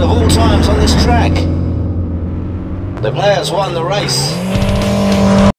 of all times on this track. the players won the race.